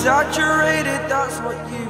Exaggerated, that's what you